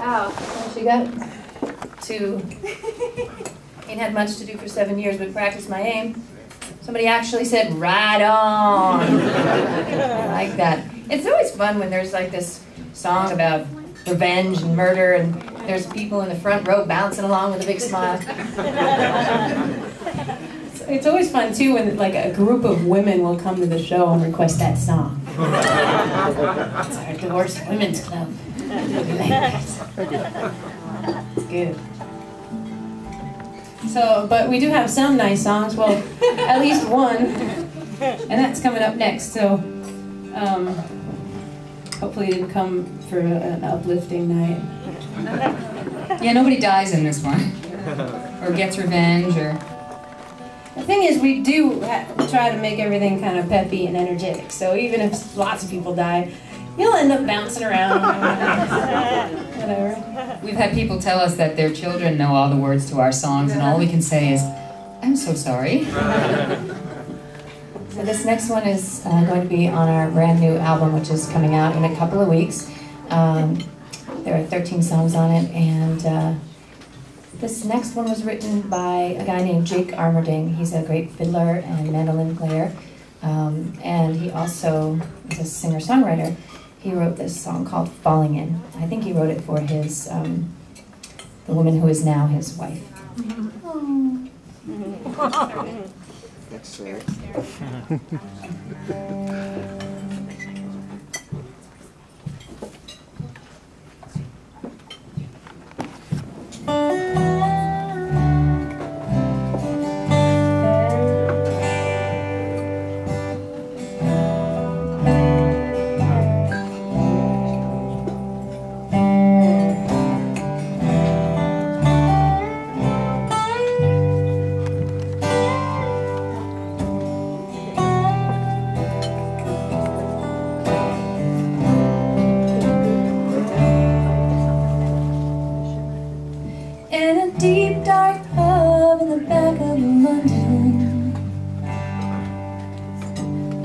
Wow, she got to, ain't had much to do for seven years, but practice my aim. Somebody actually said, right on. I like that. It's always fun when there's like this song about revenge and murder and there's people in the front row bouncing along with a big smile. It's, it's always fun too when like a group of women will come to the show and request that song. it's our divorced women's club. Good. So, but we do have some nice songs. Well, at least one, and that's coming up next. So, um, hopefully, you didn't come for an uplifting night. Yeah, nobody dies in this one. or gets revenge, or. The thing is, we do try to make everything kind of peppy and energetic. So even if lots of people die, you'll end up bouncing around. Whatever. We've had people tell us that their children know all the words to our songs, and all we can say is, I'm so sorry. So this next one is uh, going to be on our brand new album, which is coming out in a couple of weeks. Um, there are 13 songs on it, and uh, this next one was written by a guy named Jake Armerding. He's a great fiddler and mandolin player, um, and he also is a singer-songwriter. He wrote this song called "Falling In." I think he wrote it for his um, the woman who is now his wife. In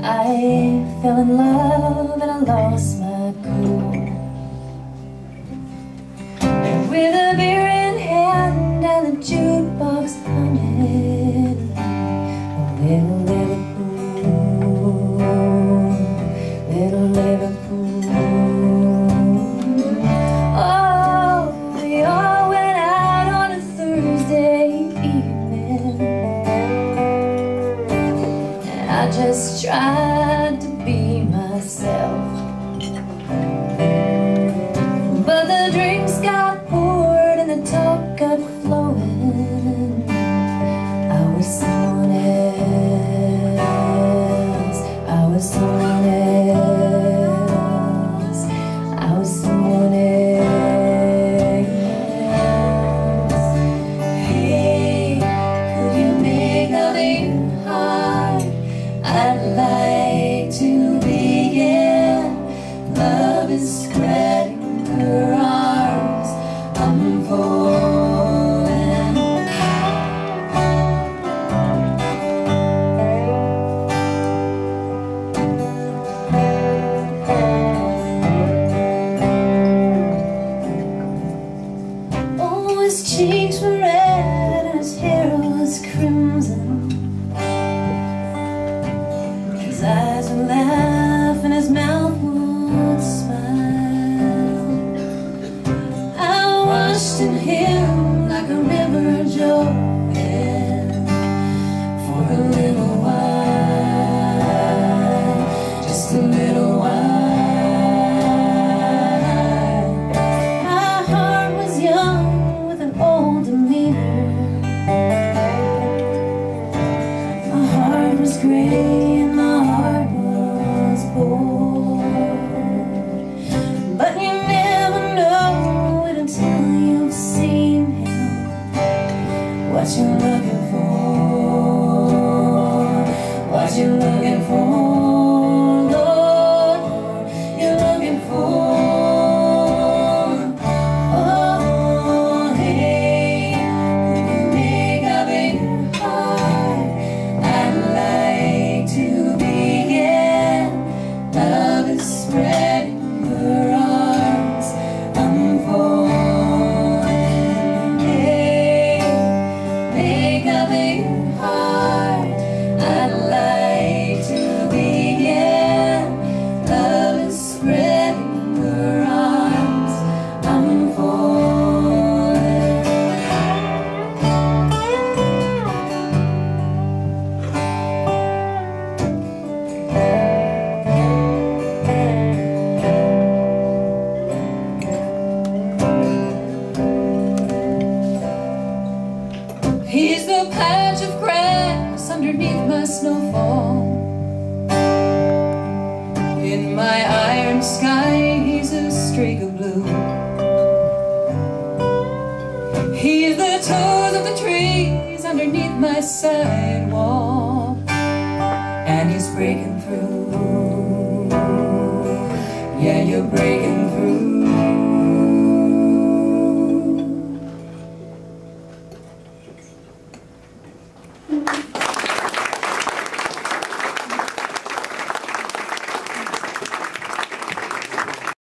I fell in love and I lost my cool. With a his cheeks were red and his hair was crimson. His eyes would laugh and his mouth would smile. I watched him like snowfall. In my iron sky, he's a streak of blue. He's the toes of the trees underneath my sidewalk, and he's breaking through. Yeah, you're breaking through.